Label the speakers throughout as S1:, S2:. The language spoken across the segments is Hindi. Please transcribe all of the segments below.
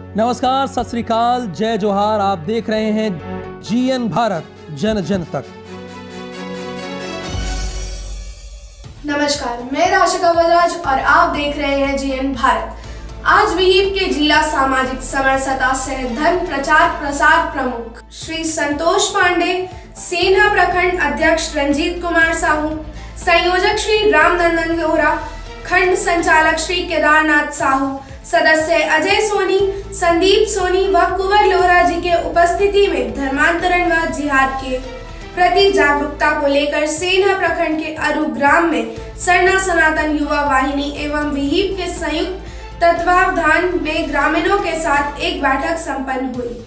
S1: नमस्कार, सत श्रीकाल जय जोहार, आप देख रहे हैं जीएन भारत, जन जन तक।
S2: नमस्कार, मैं राशिका बजाज और आप देख रहे हैं जीएन भारत। आज विहिप के जिला सामाजिक समरसता सह धर्म प्रचार प्रसार प्रमुख श्री संतोष पांडे, सेना प्रखंड अध्यक्ष रंजीत कुमार साहू, संयोजक श्री रामनंदन लोहरा खंड संचालक श्री केदारनाथ साहू सदस्य अजय सोनी, संदीप सोनी व कुंवर लोहरा जी के उपस्थिति में धर्मांतरण व जिहाद के प्रति जागरूकता को लेकर सेना प्रखंड के अरु ग्राम में सरना सनातन युवा वाहिनी एवं विहिप के संयुक्त तत्वावधान में ग्रामीणों के साथ एक बैठक संपन्न हुई,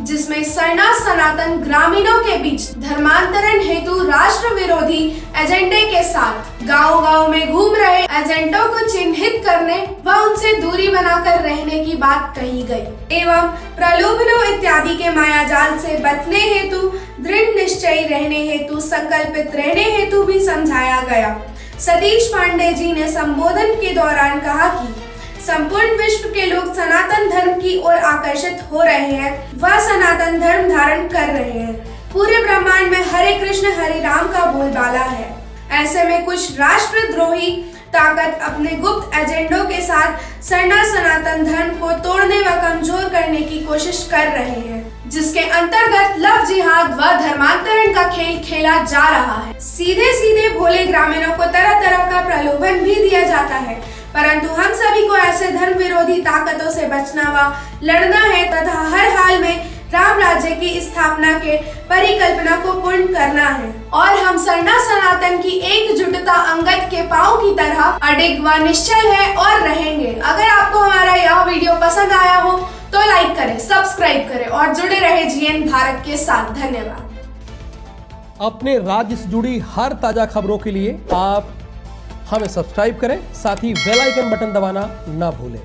S2: जिसमें सरना सनातन ग्रामीणों के बीच धर्मांतरण हेतु राष्ट्र विरोधी एजेंडे के साथ गांव-गांव में घूम रहे एजेंटों को चिन्हित करने व उनसे दूरी बनाकर रहने की बात कही गई। एवं प्रलोभनों इत्यादि के मायाजाल से बचने हेतु, दृढ़ निश्चयी रहने हेतु, संकल्पित रहने हेतु भी समझाया गया। सतीश पांडे जी ने संबोधन के दौरान कहा कि, संपूर्ण विश्व के लोग सनातन धर्म की ओर आकर्षित हो रहे हैं, व सनातन धर्म धारण कर रहे हैं। पूरे ब्रह्मांड में हरे कृष्ण, हरे राम का बोलबाला है। ऐसे में कुछ राष्ट्रद्रोही ताकत अपने गुप्त एजेंडों के साथ सरना सनातन धर्म को तोड़ने व कमज़ोर करने की कोशिश कर रहे हैं, जिसके अंतर्गत लव जिहाद व धर्मांतरण का खेल खेला जा रहा है। सीधे सीधे भोले ग्रामीणों को तरह तरह का प्रलोभन भी दिया जाता है, परंतु हम सभी को ऐसे धर्म विरोधी ताकतों से बचना व लड़ना है तथा हर हाल में राम राज्य की स्थापना के परिकल्पना को पूर्ण करना है। और हम सरना सनातन की एकजुटता अंगद के पाओ की तरह अडिग व निश्चय है और रहेंगे। अगर आपको हमारा यह वीडियो पसंद आया हो तो लाइक करें, सब्सक्राइब करें और जुड़े रहे जीएन भारत के साथ। धन्यवाद।
S1: अपने राज्य से जुड़ी हर ताज़ा खबरों के लिए आप हमें सब्सक्राइब करें, साथ ही बेल आइकन बटन दबाना ना भूलें।